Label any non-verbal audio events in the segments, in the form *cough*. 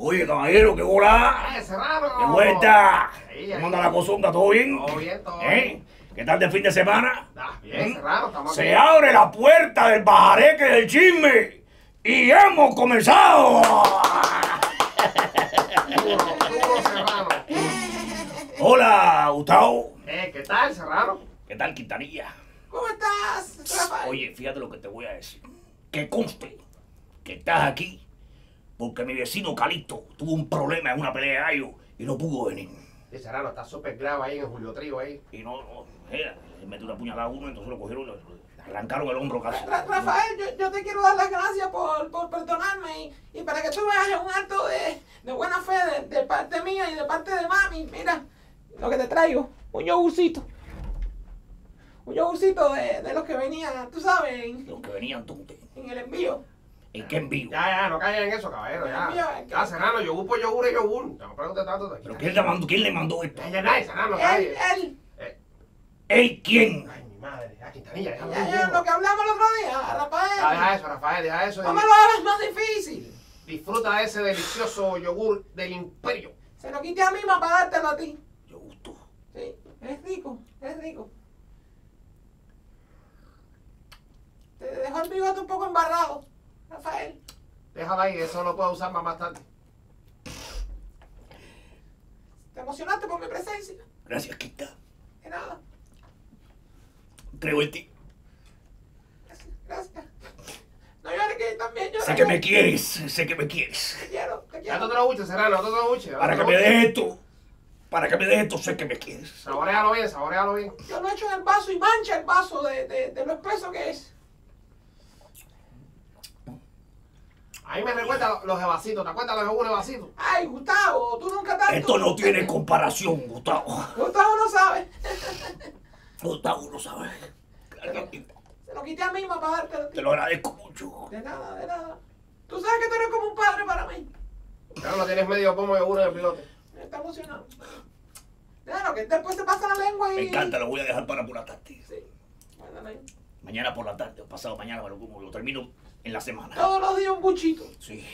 Oye, caballero, qué bola. ¡Eh, Serrano! ¡Qué vuelta! Ahí, ¿Cómo anda la cosonga? ¿Todo bien? Todo bien, todo ¿Eh? bien. ¿Qué tal de fin de semana? Ah, bien, ¿Mm? Serrano, estamos Se aquí. abre la puerta del pajareque del chisme y hemos comenzado. Duro, duro, Serrano. Hola, Gustavo. Eh, ¿qué tal, Serrano? ¿Qué tal, Quintanilla? ¿Cómo estás, Rafael? Oye, fíjate lo que te voy a decir. Que conste que estás aquí porque mi vecino Calixto tuvo un problema en una pelea de gallo y no pudo venir. Sí, Serrano, está súper grave ahí en Julio Trío ahí. Y no, no, era, le metió una puñalada a uno, entonces lo cogieron, le, le arrancaron el hombro casi. Ra- Rafael, yo, yo te quiero dar las gracias por, por perdonarme y, y para que tú veas un acto de, de buena fe de, de parte mía y de parte de mami. Mira lo que te traigo, un yogurcito. Un yogurcito de, de los que venían, tú sabes, Los que venían tontos. en el envío. ¿En qué envío? Ya, ya, no caigan en eso, caballero, ya. Ya, Serrano, yogur por yogur es yogur. No me preguntes tanto. ¿Pero quién le mandó, quién le mandó esto? Ya, ya, nadie, Él, nadie. él. Eh, ¿Él quién? Ay, mi madre, ya, Quintanilla, déjame Ya, ya, lo que hablamos el otro día, Ya, deja Rafael. eso, Rafael, deja eso. No me lo hagas más difícil. Disfruta de ese delicioso yogur del imperio. Se lo quité a mí para dártelo a ti. Yo gusto. Sí, es rico, es rico. Te dejó el bigote un poco embarrado, Rafael. Déjala ahí, eso lo puedo usar más, más tarde. ¿Te emocionaste por mi presencia? Gracias, Quinta. De nada, Creo en ti. gracias, gracias. No llores que también lloré. Sé que me quieres, sé que me quieres. Te quiero, te Ya no quiero. te lo buches, Serrano, no te lo buches. Para que me des esto, para que me des esto, sé que me quieres. Saborealo bien, saborealo bien. Yo lo echo en el vaso y mancha el vaso de, de, de lo espeso que es. A mí me recuerda los evasitos, ¿te acuerdas de los evasitos? Ay, Gustavo, tú nunca tanto. Esto no tiene comparación, Gustavo. Gustavo no sabe. *laughs* Gustavo no sabe. Se lo quité a mí para dártelo. Te lo agradezco mucho. De nada, de nada. Tú sabes que tú eres como un padre para mí. Ya no tienes medio pomo de en el pilote. Está emocionado. Claro, que después se pasa la lengua y... Me encanta, lo voy a dejar para por la tarde. Sí. Bueno, ahí. Mañana por la tarde, o pasado mañana, me lo como, lo termino en la semana. Todos los días un buchito. Sí.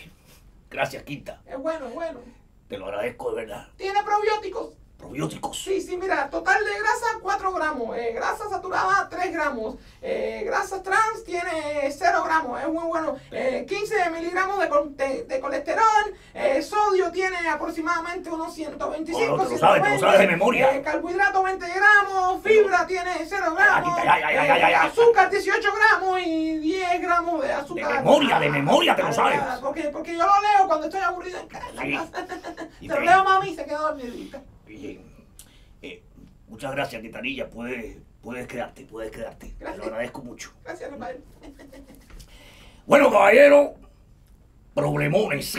Gracias, Quinta. Es bueno, es bueno. Te lo agradezco de verdad. Tiene probióticos. Probióticos. Sí, sí, mira, total de grasa 4 gramos, eh, grasa saturada 3 gramos, eh, grasa trans tiene 0 gramos, es muy bueno, eh, 15 miligramos de, de- de colesterol, eh, sodio tiene aproximadamente unos 125, Oh, no, te lo sabes, te lo sabes de memoria. eh, carbohidrato 20 gramos, fibra tiene 0 gramos, ya, ya, ya, ya. azúcar 18 gramos y 10 gramos de De azúcar. memoria, de memoria, te lo Ah, sabes. Porque, porque yo lo leo cuando estoy aburrida en casa. Sí. Y lo te- leo mami y se queda dormidita. Eh, muchas gracias, Quintanilla. Puedes, puedes quedarte, puedes quedarte. Te Gracias. lo agradezco mucho. Gracias, Rafael. Bueno, caballero, problemones.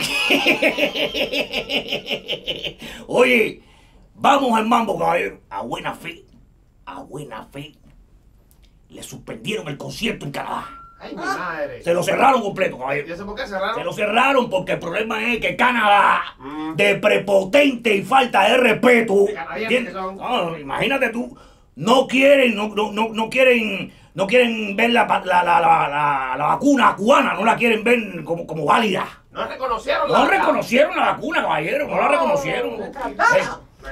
Oye, vamos al mambo, caballero. A buena fe, a buena fe, le suspendieron el concierto en Canadá. Ay, mi madre. Se lo cerraron completo, ¿Y caballero. eso por qué Se cerraron? lo cerraron porque el problema es que Canadá, Mm. de prepotente y falta de respeto, De son. No, imagínate tú, no quieren, no, no, no, quieren, no quieren ver la, la, la, la, la- la vacuna cubana, no la quieren ver como, como válida. No reconocieron No la- reconocieron la vacuna, caballero, no la No, reconocieron. Eh,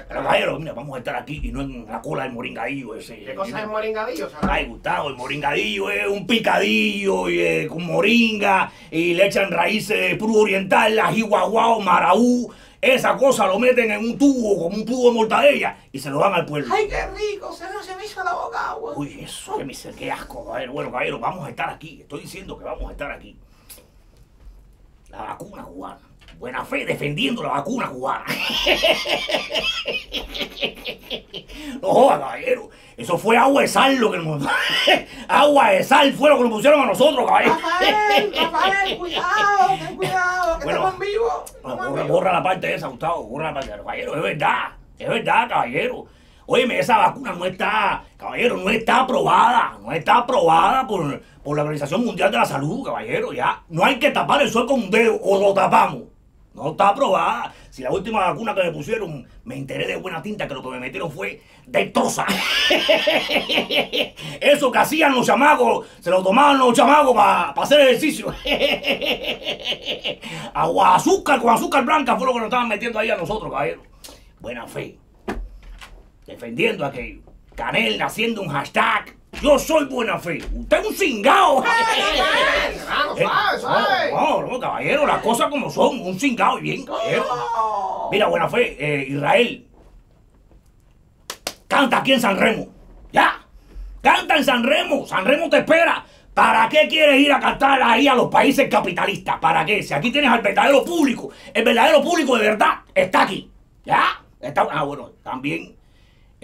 caballero, mira, vamos a estar aquí y no en la cola del moringadillo ese. ¿Qué cosa es moringadillo, Serrano? Ay, Gustavo, el moringadillo es un picadillo y, eh, con moringa y le echan raíces de puro oriental, ají guaguao, maraú. Esa cosa lo meten en un tubo, como un tubo de mortadella, y se lo dan al pueblo. Ay, qué rico, se no se me hizo la boca agua. Uy, eso, qué, miser- qué asco, caballero. Bueno, caballero, vamos a estar aquí. Estoy diciendo que vamos a estar aquí. La vacuna cubana. Buena fe defendiendo la vacuna cubana. *laughs* No joda, caballero. Eso fue agua de sal lo que nos... *laughs* agua de sal fue lo que nos pusieron a nosotros, caballero. Rafael, Rafael, cuidado, ten cuidado, que Bueno. estamos en vivo. Estamos en Borra, borra la parte esa, Gustavo. Borra la parte. Caballero, es verdad. Es verdad, caballero. Óyeme, esa vacuna no está, caballero, no está aprobada. No está aprobada por, por la Organización Mundial de la Salud, caballero. Ya. No hay que tapar el sol con un dedo o lo tapamos. No está aprobada. Si la última vacuna que me pusieron, me enteré de buena tinta que lo que me metieron fue detosa. *laughs* Eso que hacían los chamacos, se lo tomaban los chamacos para hacer ejercicio. *laughs* Agua azúcar con azúcar blanca fue lo que nos estaban metiendo ahí a nosotros, caballero. Buena fe. Defendiendo aquello. Canel haciendo un hashtag. Yo soy buena fe. Usted es un cingao. *laughs* Eh. No, no, caballero, las cosas como son, un cingado y bien, caballero. No. Mira, buena fe, eh, Israel. Canta aquí en San Remo. Ya. Canta en San Remo. San Remo te espera. ¿Para qué quieres ir a cantar ahí a los países capitalistas? ¿Para qué? Si aquí tienes al verdadero público. El verdadero público de verdad está aquí. ¿Ya? Está, ah, bueno, también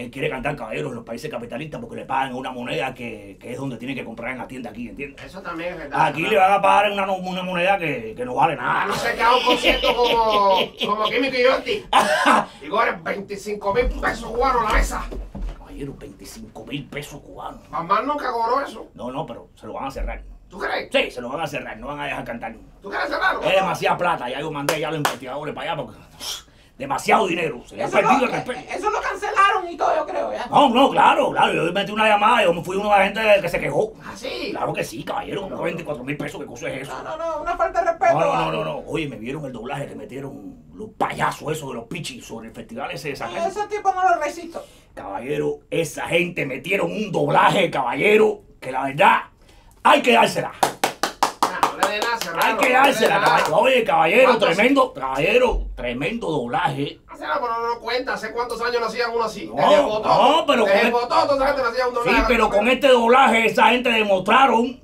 él quiere cantar caballeros en los países capitalistas porque le pagan una moneda que, que es donde tiene que comprar en la tienda aquí, ¿entiendes? Eso también es verdad. Aquí le van a pagar en una, una moneda que, que no vale nada. no ser que haga un concierto como, como Químico y Yorti. Y cobre 25 mil pesos cubanos la mesa. Caballero, 25 mil pesos cubanos. Mamá nunca cobró eso. No, no, pero se lo van a cerrar. ¿Tú crees? Sí, se lo van a cerrar, no van a dejar cantar. ¿Tú quieres cerrarlo? Es demasiada plata, ya yo mandé ya a los investigadores para allá porque demasiado dinero, se le ha perdido el respeto. eso lo cancelaron y todo, yo creo, ya. No, no, claro, claro, yo metí una llamada, yo me fui uno de la gente que se quejó. ¿Ah, sí? Claro que sí, caballero, como 24 mil pesos, ¿qué cosa es eso? No, no, no, una falta de respeto. No, no, no, no, no. Oye, me vieron el doblaje que metieron los payasos esos de los pichis sobre el festival ese de San. Ese tipo no lo resisto. Caballero, esa gente metieron un doblaje, caballero, que la verdad hay que dársela. Ah. Hay que dársela, caballero. Oye, caballero, ¿Cuántos- tremendo, caballero, tremendo doblaje. Pero no cuenta. ¿Hace cuántos años lo hacían uno así? No, Desde Botó. no, pero Desde con- Botó, toda esa gente lo hacía un Sí, doblaje. pero con este doblaje esa gente demostraron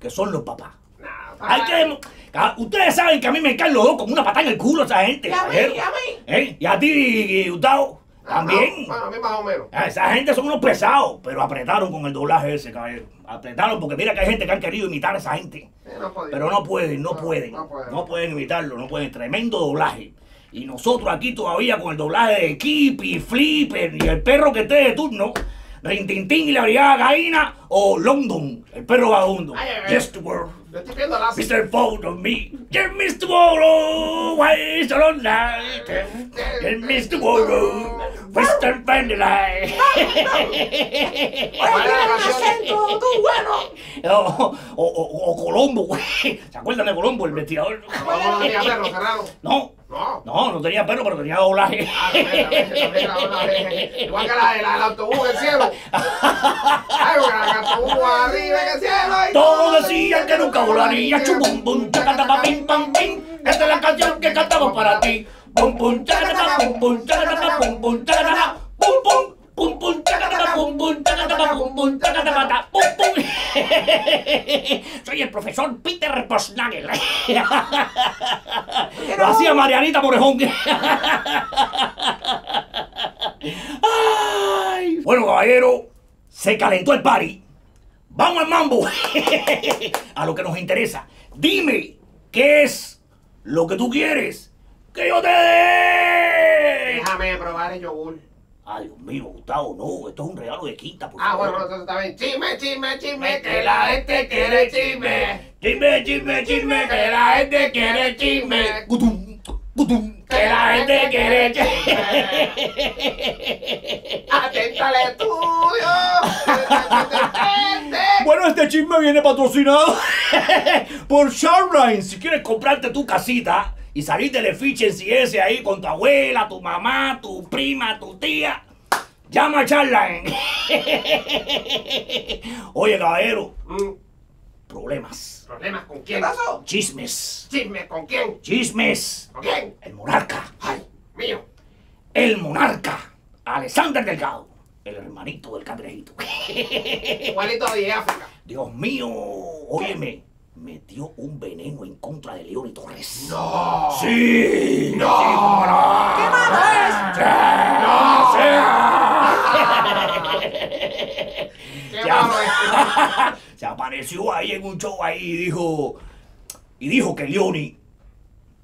que son los papás. Nah, Hay que demo- Ca- Ustedes saben que a mí me caen los dos como una patada en el culo esa gente. Y a mí, y a mí. ¿Eh? Y a ti, Gustavo, Ah, también. Bueno, a mí más o menos. Ah, Esa gente son unos pesados, pero apretaron con el doblaje ese, caballero. Apretaron porque mira que hay gente que han querido imitar a esa gente. No. Pero no pueden, no No, pueden. no pueden. No pueden imitarlo, no pueden. Tremendo doblaje. Y nosotros aquí todavía con el doblaje de Kippy, Flipper y el perro que esté de turno. Rintintín y la brigada Gaina o London, el perro vagabundo. Yes, the world. Yo estoy viendo la Mr. Phone of me. Yes, Mr. World. Why so long night? Yes, Mr. World. Western Vanderlight. Oye, ¿Cuál era la tienes un canción? acento, tú, bueno. O, o, o- o Colombo, güey. ¿Se acuerdan de Colombo, el investigador? ¿Cómo no tenía perro? No, No. tenía perro, pero tenía doblaje. Ah, también. Igual que la de la del autobús en el cielo. Ay, porque la del autobús arriba en el cielo. y Todos decían que nunca volaría. Chubum, bum, chacatapa, pim, pam, pim. Esta es la canción que cantamos para ti. Pum, pum, chacatapa, pum, pum, chacatapa, pum, pum. Pum pum chacatapa, pum pum chacatapa, pum pum pum pum. *laughs* Soy el profesor Peter Posnagel. *laughs* Lo hacía Marianita Morejón. Ay. Bueno, caballero, se calentó el party. Vamos al mambo. *laughs* A lo que nos interesa. Dime, ¿qué es lo que tú quieres que yo te dé? Déjame probar el yogur. Ay, Dios mío, Gustavo, no, esto es un regalo de quinta, por Ah, favor. bueno, entonces está bien. Chisme, chisme, chisme, que la gente quiere chisme. Chisme, chisme, chisme, que la gente quiere chisme. Cutum, cutum, que la gente quiere chisme. Atenta al estudio. Bueno, este chisme viene patrocinado *laughs* por Shoreline. Si quieres comprarte tu casita y salir del efficiency ese ahí con tu abuela, tu mamá, tu prima, tu tía, llama a Shoreline. *laughs* Oye, caballero, Mm, problemas, ¿Problemas con ¿Qué quién? pasó? chismes, Chisme, ¿con quién? chismes. ¿Con quién? El monarca, Ay, mío. el monarca, Alexander Delgado, el hermanito del cangrejito. *laughs* Igualito de África. Dios mío, óyeme, metió un veneno en contra de León y Torres. No. Sí, No. sí, cómo no. ¿Qué malo es? Qué Ya. malo es. *laughs* Se apareció ahí en un show ahí y dijo, y dijo que Leoni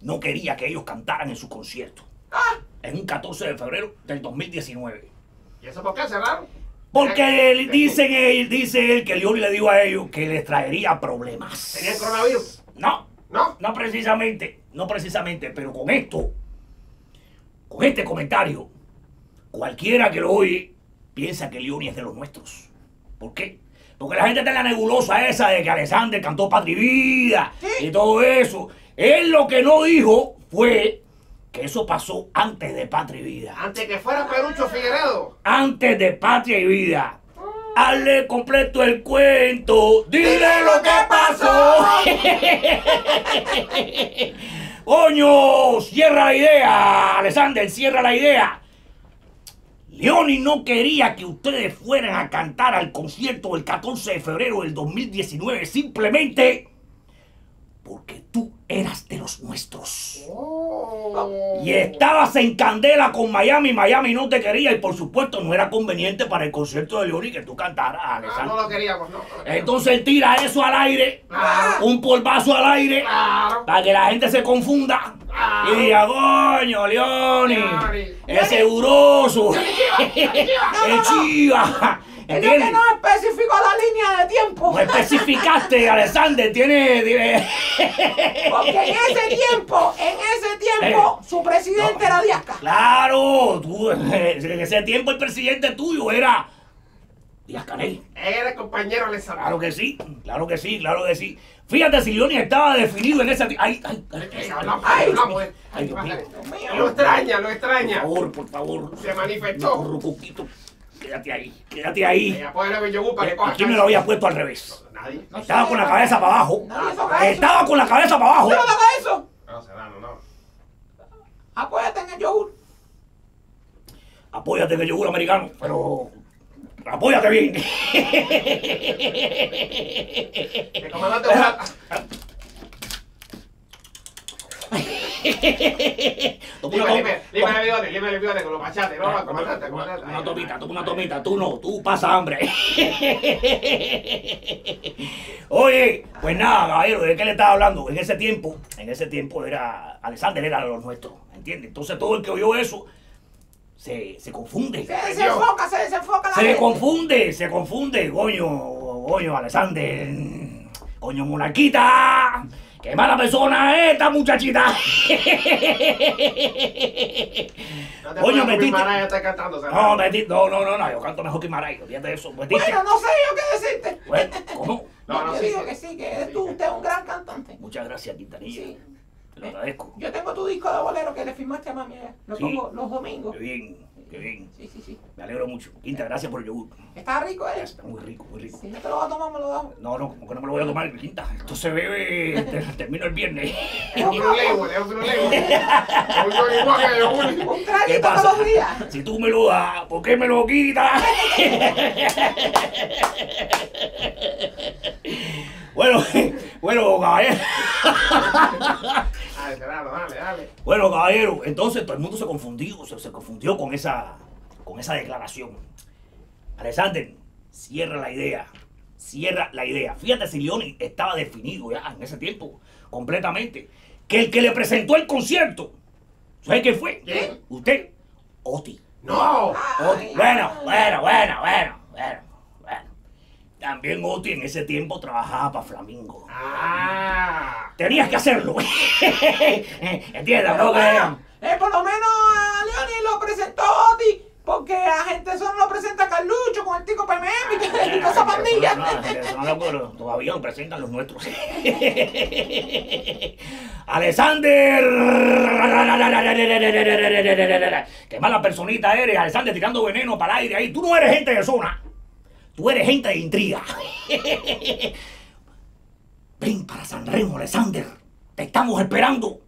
no quería que ellos cantaran en su concierto. Ah, En un 14 de febrero del 2019. ¿Y eso por qué cerraron? Porque él, dicen él, dice él que Leoni le dijo a ellos que les traería problemas. ¿Tenían coronavirus? No, ¿No? No precisamente, no precisamente, pero con esto, con este comentario, cualquiera que lo oye piensa que Leoni es de los nuestros. ¿Por qué? Porque la gente está en la nebulosa esa de que Alexander cantó Patria y Vida y todo eso. Él lo que no dijo fue que eso pasó antes de Patria y Vida. Antes que fuera Perucho Figueredo. Antes de Patria y Vida. Hazle completo el cuento. Dile lo que pasó. *laughs* Coño, cierra la idea, Alexander, cierra la idea. Leoni no quería que ustedes fueran a cantar al concierto del 14 de febrero del 2019 simplemente porque tú eras de los nuestros. Oh. Y estabas en candela con Miami, Miami no te quería y por supuesto no era conveniente para el concierto de Leoni que tú cantaras, Ah, no lo queríamos, no. no lo queríamos. Entonces tira eso al aire, Claro. un polvazo al aire, Claro. para que la gente se confunda Claro. y diga, coño, Leoni, Leoni. es seguroso, es chiva. Es que ¿Entiendes? no especificó la línea de tiempo. No especificaste, Alexander, tiene... tiene- Porque en ese tiempo, en ese tiempo, su presidente No. era Díaz Canel. Claro, tú, *laughs* en ese tiempo el presidente tuyo era Díaz Canel. Era el compañero Alessandro. Claro que sí, claro que sí, claro que sí. Fíjate si Leoni estaba definido en ese tiempo. Ay, ay, ay, Eh, ay, hablamos, ay, hablamos, eh. ay, Dios mío. mío. Lo extraña, lo Por extraña. favor, por favor. Se manifestó. Coquito. Quédate ahí, quédate ahí. Coja Aquí me lo había puesto al revés. Nadie. Estaba con la cabeza para abajo. Estaba con la cabeza para abajo. ¿Usted no toca eso? No, Serrano, no. Apóyate en el yogur. Apóyate en el yogur americano, pero apóyate bien. El comandante *laughs* *laughs* Lime el bigote, lime el bigote con los machates. No, Toma comandante, una- comandante. Una tomita, toma una tomita. Tú no, tú pasa hambre. *laughs* Oye, pues nada, caballero, ¿de qué le estaba hablando? En ese tiempo, en ese tiempo era, Alexander era de los nuestros, ¿entiendes? Entonces todo el que oyó eso se, se confunde. Se desenfoca, se desenfoca la Se gente. confunde, se confunde, coño, coño, Alexander. Coño, monarquita. Qué mala persona es esta muchachita. No te Coño, metiste- está cantando, No, no, no, no, no, yo canto mejor que Maray, olvídate de eso. Metiste. Bueno, no sé yo qué decirte. Bueno, ¿cómo? No, no, yo sí, digo sí. que sí, que eres tú, usted es un gran cantante. Muchas gracias, Quintanilla. Sí. Te lo agradezco. Yo tengo tu disco de bolero que le firmaste a mami allá. Lo Sí. pongo los domingos. Qué bien, qué bien. Sí, sí, sí. Me alegro mucho. Quinta, gracias por el yogur. Está rico, ¿eh? Está muy rico, muy rico. Si no te lo vas a tomar, me lo das. No, no, como que no me lo voy a tomar, Quinta. Esto se bebe, te- *laughs* termino el viernes. Es un frulevo, es un frulevo. Es un ¿Qué traguito pasa? todos los días. Si tú me lo das, ¿por qué me lo quitas? *laughs* bueno, *laughs* bueno, caballero. Dale, Serrano, dale, dale. Bueno, caballero, entonces todo el mundo se confundió, se, se confundió con esa, con esa declaración. Alexander, cierra la idea, cierra la idea. Fíjate si Leoni estaba definido ya en ese tiempo, completamente. Que el que le presentó el concierto, ¿sabe quién fue? ¿Quién? Usted, Oti. No. Oti. Bueno, bueno, bueno, bueno, bueno. También Oti en ese tiempo trabajaba para Flamingo. Ah. Tenías que hacerlo. *laughs* ¿Entiendes? Que- Bueno, eh, por lo menos a Leoni lo presentó Oti, porque a gente solo lo presenta Carlucho con el tico PMM y toda esa pandilla. No, pero todavía lo presentan los nuestros. *laughs* Alexander. Qué mala personita eres, Alexander, tirando veneno para el aire ahí. Tú no eres gente de zona. Tú eres gente de intriga. *laughs* Ven para San Remo, Alexander. Te estamos esperando.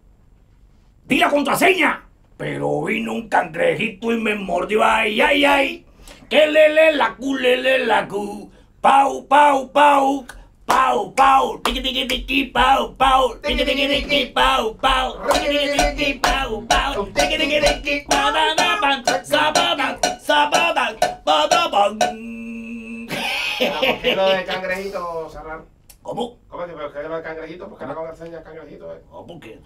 Di la contraseña. Pero vino un cangrejito y me mordió. Ay, ay, ay. Que lele la cu, lele la cu. Pau, pau, pau. Pau, pau. Tiki, tiki, tiki, pau, pau. Tiki, tiki, tiki, pau, pau. Tiki, tiki, tiki, pau, pau. Tiki, tiki, tiki, pa, da, lo del *laughs* cangrejito, Serrano? ¿Cómo? ¿Cómo es que por qué lo del cangrejito? ¿Por qué la contraseña del cangrejito? eh? No, porque,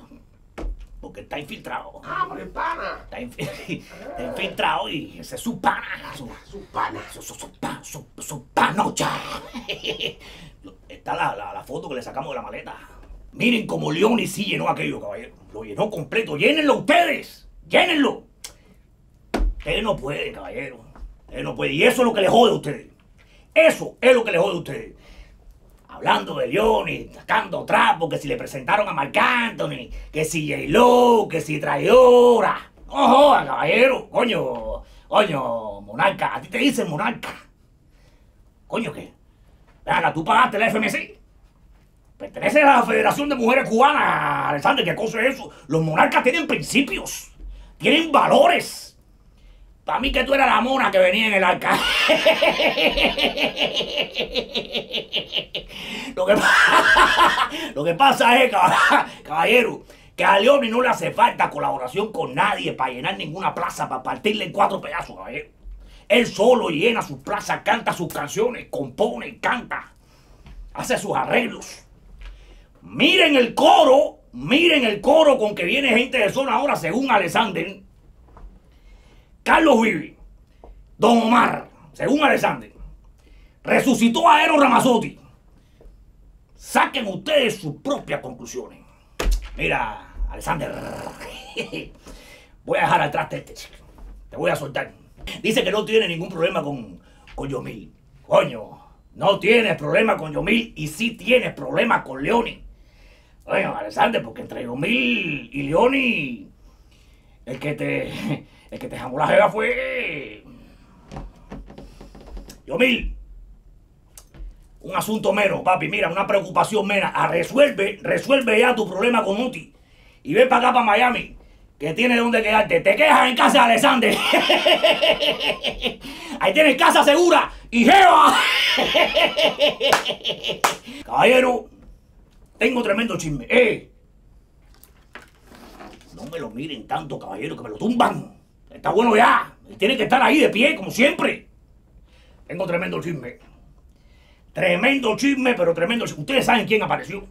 porque está infiltrado. Ah, por el pana. Está, *laughs* está infiltrado y ese es su pana. Su, Su pana. su, su, su, su, su panocha. *laughs* Está la, la, la foto que le sacamos de la maleta. Miren como Leoni sí llenó aquello, caballero. Lo llenó completo. Llénenlo ustedes. Llénenlo. Ustedes no pueden, caballero. Ustedes no pueden. Y eso es lo que les jode a ustedes. Eso es lo que les jode a ustedes. Hablando de Leoni, sacando trapos, que si le presentaron a Marc Anthony, que si J-Lo, que si traidora. Jodan, caballero. Coño, coño, monarca. A ti te dicen monarca. Coño, ¿qué? Venga, tú pagaste la FMC. Pertenece a la Federación de Mujeres Cubanas, Alexander. ¿Qué cosa es eso? Los monarcas tienen principios. Tienen valores. Para mí que tú eras la mona que venía en el arca. Lo que, pasa es, cab- caballero, que a Leoni no le hace falta colaboración con nadie para llenar ninguna plaza, para partirle en cuatro pedazos, caballero. Él solo llena sus plazas, canta sus canciones, compone, canta, hace sus arreglos. Miren el coro, miren el coro con que viene gente de zona ahora, según Alexander. Carlos Vivi, Don Omar, según Alexander, resucitó a Eros Ramazzotti. Saquen ustedes sus propias conclusiones. Mira, Alexander, *laughs* voy a dejar atrás este chico. Te voy a soltar. Dice que no tiene ningún problema con, con Yomil. Coño, no tienes problema con Yomil y sí tienes problema con Leoni. Coño, Alexander, porque entre Yomil y Leoni, el que te, el que te jamó la jeva fue Yomil. Un asunto menos, papi, mira, una preocupación menos. Ah, resuelve, resuelve ya tu problema con Uti. Y ven para acá, para Miami, que tienes donde quedarte. Te quejas en casa de Alexander. *laughs* Ahí tienes casa segura y jeva. *laughs* Caballero, tengo tremendo chisme. ¡Eh! No me lo miren tanto, caballero, que me lo tumban. Está bueno ya. Tiene que estar ahí de pie, como siempre. Tengo tremendo chisme. Tremendo chisme, pero tremendo chisme. Ustedes saben quién apareció.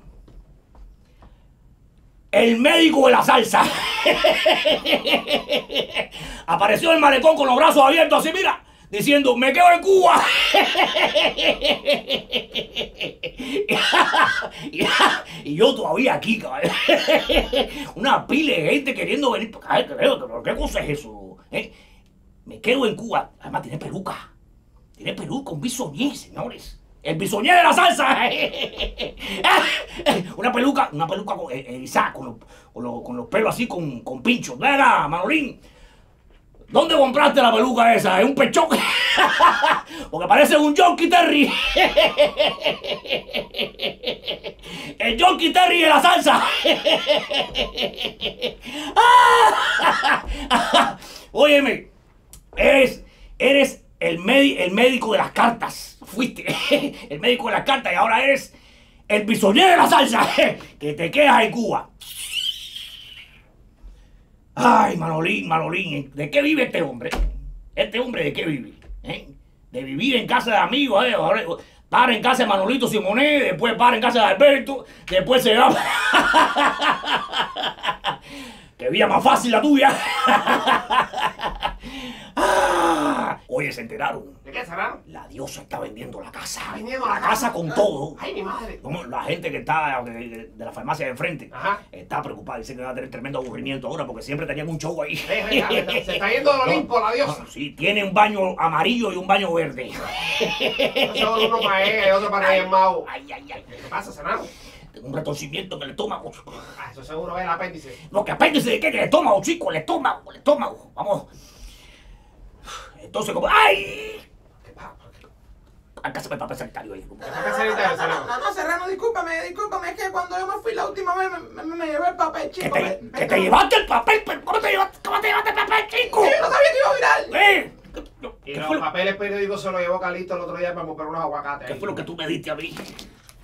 El médico de la salsa. *laughs* Apareció el malecón con los brazos abiertos así, mira. Diciendo, me quedo en Cuba. *laughs* y yo todavía aquí, cabrón. *laughs* Una pila de gente queriendo venir. Ay, ¿qué cosa es eso? ¿Eh? Me quedo en Cuba. Además tiene peluca. Tiene peluca, un bisoñé, señores. El bisoñé de la salsa. *laughs* una peluca, una peluca con, eh, erizada, con, los, con, los, pelos así, con, con pinchos. Venga, Manolín. ¿Dónde compraste la peluca esa? ¿Es un pechón? *laughs* Porque parece un Jonky Terry. *laughs* El Jonky Terry de la salsa. *laughs* Óyeme, eres, eres el, el médico de las cartas. Fuiste el médico de las cartas y ahora eres el bisoñé de la salsa. Que te quedas en Cuba. Ay, Manolín, Manolín, ¿de qué vive este hombre? ¿Este hombre de qué vive? ¿Eh? De vivir en casa de amigos, ¿eh? Para en casa de Manolito Simonet, después para en casa de Alberto, después se va. *laughs* ¡Qué vida más fácil la tuya! *laughs* Oye, se enteraron. ¿De qué será? La diosa está vendiendo la casa. Vendiendo la casa casa. con todo. Ay, mi madre. Como la gente que está de, de- de la farmacia de enfrente Ajá. está preocupada. Dice que va a tener tremendo aburrimiento ahora porque siempre tenían un show ahí. Eh, eh, Se está yendo del *laughs* Olimpo, la diosa. No, sí, tiene un baño amarillo y un baño verde. Eso es uno para ella y otro para Reyes Mau. Ay, ay, ay. ¿Qué pasa, Senado? Tengo un retorcimiento en el estómago. Ah, eso seguro es el apéndice. No, que apéndice de qué, el estómago, chico, el estómago, el estómago. Vamos. Entonces, como. ¡Ay! ¿Qué pasa? Alcázame el papel sanitario ahí. ¿Qué papel sanitario, No, no, no, Serrano, discúlpame, discúlpame, es que cuando yo me fui la última vez me, me- me llevé el papel, Que chico. te, me- que me- te llevaste el papel, pero ¿cómo te llevaste, cómo te llevaste el papel, chico? Yo no sabía que iba a viral. ¿Eh? Y ¿Qué los fue, lo, papeles periódicos se los llevó Calito el otro día para comprar unos aguacates. qué ahí. fue lo que tú me diste a mí?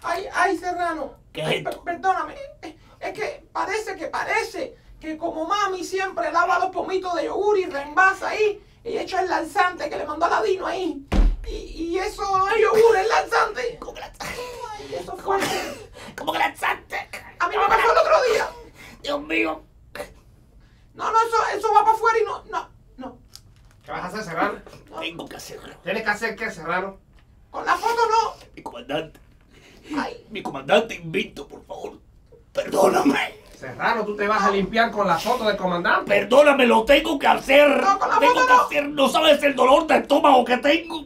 Ay, ay, Serrano. ¿Qué Ay, per- Perdóname. Es- Es que parece que parece que como mami siempre lava los pomitos de yogur y reembasa ahí y echa el lanzante que le mandó a Ladino ahí. Y, y eso no es yogur, es lanzante. ¿Cómo que la, Ay, eso fue. cómo que la echaste? A mí me pasó el otro día. Dios mío. No, no, eso, eso va para afuera y no, no, no. ¿Qué vas a hacer, Serrano? Tengo que hacerlo. Tienes que hacer qué, Serrano. Con la foto no. Mi comandante, Ay, mi comandante, invito, por favor. Perdóname. Serrano, tú te vas a limpiar con la foto del comandante. Perdóname, lo tengo que hacer. No, con la tengo foto que no. hacer. No sabes el dolor de estómago que tengo,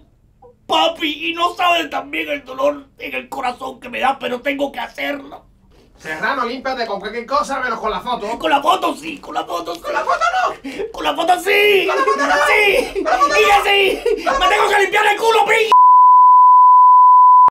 papi. Y no sabes también el dolor en el corazón que me da, pero tengo que hacerlo. Serrano, límpiate con cualquier cosa menos con la foto. Con la foto sí, con la foto sí. ¡Con la foto no! Con la foto sí. Con la foto no. Sí. Con la foto Y así. Me tengo que limpiar el culo, pillo.